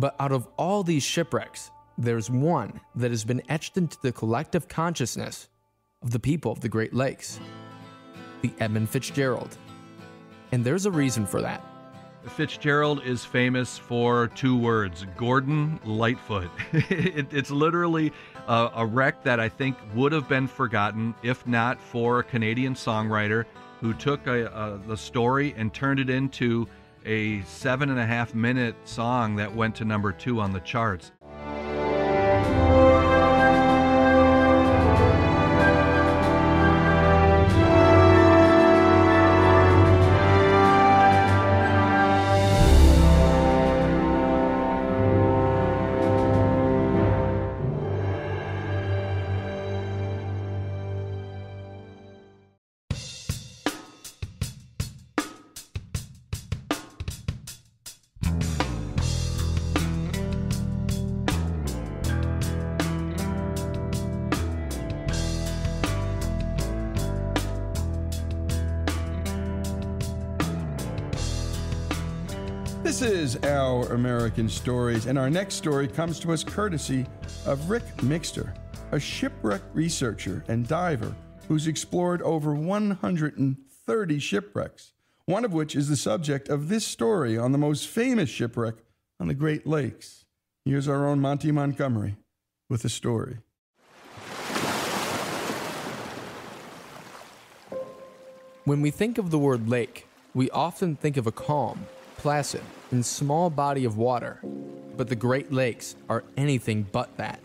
But out of all these shipwrecks, there's one that has been etched into the collective consciousness of the people of the Great Lakes the Edmund Fitzgerald. And there's a reason for that. Fitzgerald is famous for two words Gordon Lightfoot. it, it's literally a, a wreck that I think would have been forgotten if not for a Canadian songwriter who took a, a, the story and turned it into a seven and a half minute song that went to number two on the charts. This is Our American Stories, and our next story comes to us courtesy of Ric Mixter, a shipwreck researcher and diver who's explored over 130 shipwrecks, one of which is the subject of this story on the most famous shipwreck on the Great Lakes. Here's our own Monty Montgomery with the story. When we think of the word lake, we often think of a calm, placid, and small body of water. But the Great Lakes are anything but that.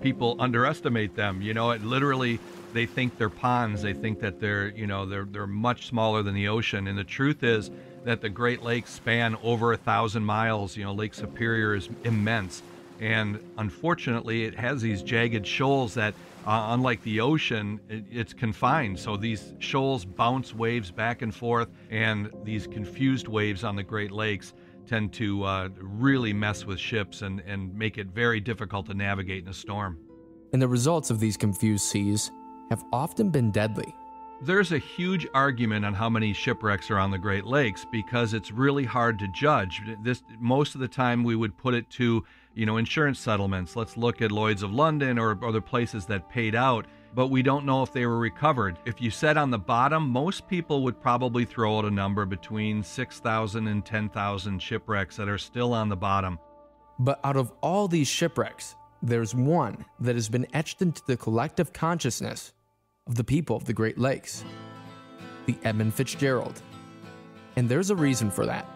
People underestimate them. You know, it literally they think they're ponds. They think that they're, you know, they're they're much smaller than the ocean. And the truth is that the Great Lakes span over a thousand miles. You know, Lake Superior is immense, and unfortunately, it has these jagged shoals that, uh, unlike the ocean, it, it's confined. So these shoals bounce waves back and forth, and these confused waves on the Great Lakes tend to uh, really mess with ships and, and make it very difficult to navigate in a storm. And the results of these confused seas have often been deadly. There's a huge argument on how many shipwrecks are on the Great Lakes because it's really hard to judge. This most of the time we would put it to, you know, insurance settlements. Let's look at Lloyd's of London or other places that paid out, but we don't know if they were recovered. If you said on the bottom, most people would probably throw out a number between 6,000 and 10,000 shipwrecks that are still on the bottom. But out of all these shipwrecks, there's one that has been etched into the collective consciousness of the people of the Great Lakes the Edmund Fitzgerald. And there's a reason for that.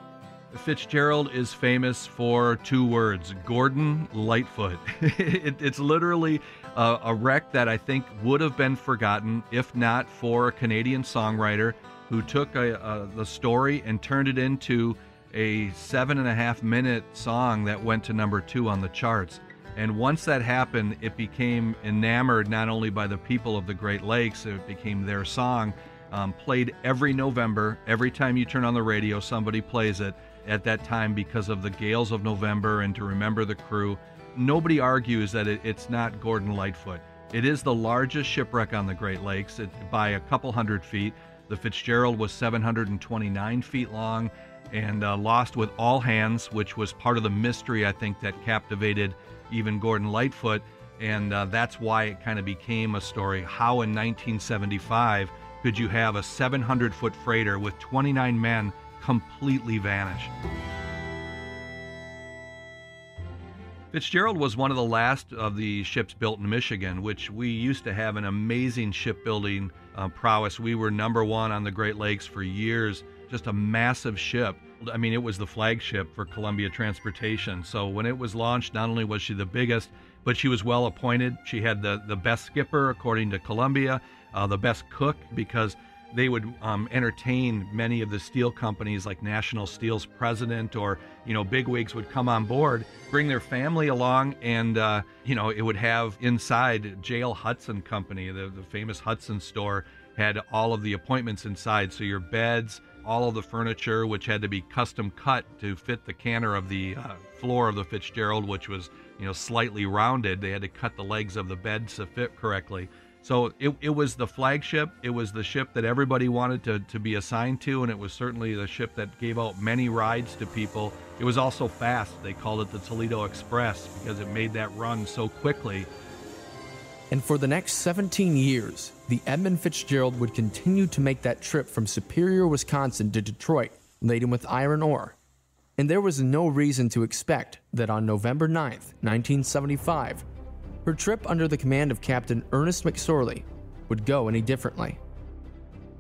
Fitzgerald is famous for two words Gordon Lightfoot. it, it's literally a, a wreck that I think would have been forgotten if not for a Canadian songwriter who took a, a, the story and turned it into a seven and a half minute song that went to number two on the charts. And once that happened, it became enamored not only by the people of the Great Lakes, it became their song. Um, played every November. Every time you turn on the radio, somebody plays it at that time because of the gales of November and to remember the crew. Nobody argues that it, it's not Gordon Lightfoot. It is the largest shipwreck on the Great Lakes it, by a couple hundred feet. The Fitzgerald was 729 feet long and uh, lost with all hands, which was part of the mystery, I think, that captivated even Gordon Lightfoot. And uh, that's why it kind of became a story. How in 1975 could you have a 700 foot freighter with 29 men completely vanish? Fitzgerald was one of the last of the ships built in Michigan, which we used to have an amazing shipbuilding uh, prowess. We were number one on the Great Lakes for years, just a massive ship. I mean, it was the flagship for Columbia Transportation. So when it was launched, not only was she the biggest, but she was well appointed. She had the, the best skipper, according to Columbia, uh, the best cook, because they would um, entertain many of the steel companies like National Steel's president or, you know, bigwigs would come on board, bring their family along, and, uh, you know, it would have inside J.L. Hudson Company, the, the famous Hudson store, had all of the appointments inside. So your beds, all of the furniture, which had to be custom cut to fit the canter of the uh, floor of the Fitzgerald, which was, you know, slightly rounded. They had to cut the legs of the beds to fit correctly. So it, it was the flagship. It was the ship that everybody wanted to, to be assigned to, and it was certainly the ship that gave out many rides to people. It was also fast. They called it the Toledo Express because it made that run so quickly. And for the next 17 years, the Edmund Fitzgerald would continue to make that trip from Superior, Wisconsin to Detroit, laden with iron ore. And there was no reason to expect that on November 9th, 1975, her trip under the command of Captain Ernest McSorley would go any differently.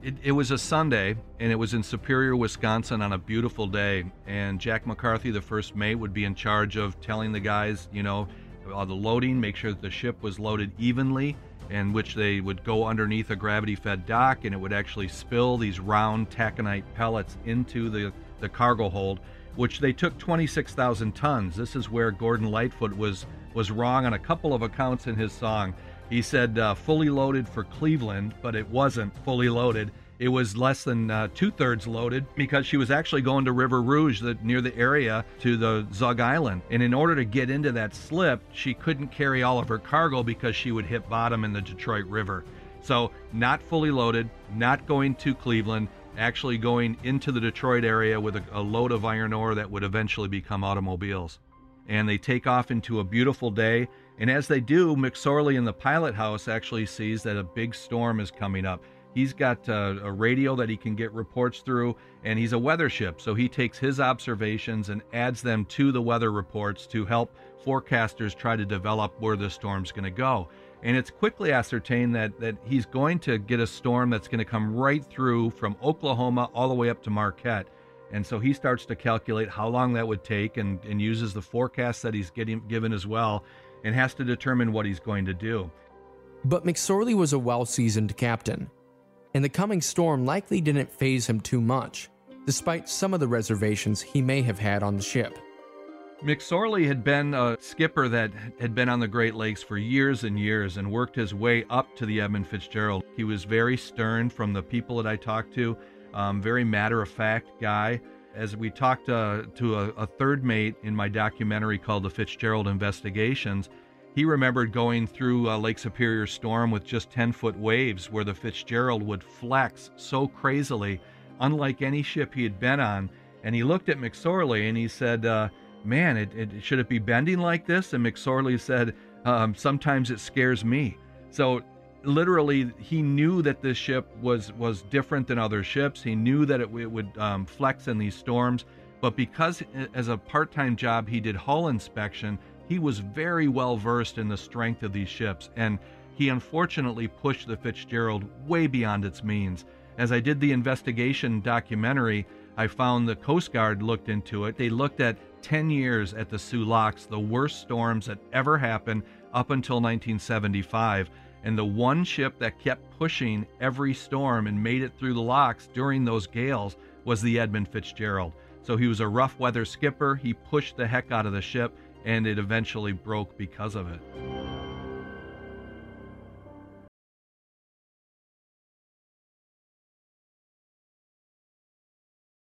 It, it, was a Sunday, and it was in Superior, Wisconsin on a beautiful day. And Jack McCarthy, the first mate, would be in charge of telling the guys, you know, all the loading, make sure that the ship was loaded evenly, in which they would go underneath a gravity fed dock and it would actually spill these round taconite pellets into the, the cargo hold, which they took 26,000 tons. This is where Gordon Lightfoot was was wrong on a couple of accounts in his song. He said uh, fully loaded for Cleveland, but it wasn't fully loaded. It was less than uh, two thirds loaded because she was actually going to River Rouge, the, near the area, to the Zug Island. And in order to get into that slip, she couldn't carry all of her cargo because she would hit bottom in the Detroit River. So, not fully loaded, not going to Cleveland, actually going into the Detroit area with a, a load of iron ore that would eventually become automobiles and they take off into a beautiful day. And as they do, McSorley in the pilot house actually sees that a big storm is coming up. He's got a, a radio that he can get reports through, and he's a weather ship. So he takes his observations and adds them to the weather reports to help forecasters try to develop where the storm's going to go. And it's quickly ascertained that, that he's going to get a storm that's going to come right through from Oklahoma all the way up to Marquette. And so he starts to calculate how long that would take and, and uses the forecast that he's getting given as well and has to determine what he's going to do. But McSorley was a well seasoned captain, and the coming storm likely didn't phase him too much, despite some of the reservations he may have had on the ship. McSorley had been a skipper that had been on the Great Lakes for years and years and worked his way up to the Edmund Fitzgerald. He was very stern from the people that I talked to um, very matter of fact guy. As we talked uh, to a, a third mate in my documentary called The Fitzgerald Investigations, he remembered going through uh, Lake Superior storm with just 10 foot waves where the Fitzgerald would flex so crazily, unlike any ship he had been on. And he looked at McSorley and he said, uh, Man, it, it, should it be bending like this? And McSorley said, um, Sometimes it scares me. So literally he knew that this ship was was different than other ships. He knew that it, it would um, flex in these storms. But because as a part-time job he did hull inspection he was very well versed in the strength of these ships. And he unfortunately pushed the fitzgerald way beyond its means. As i did the investigation documentary i found the coast guard looked into it. They looked at 10 years at the Soo Locks, the worst storms that ever happened up until 1975 and the one ship that kept pushing every storm and made it through the locks during those gales was the Edmund Fitzgerald. So he was a rough weather skipper. He pushed the heck out of the ship, and it eventually broke because of it.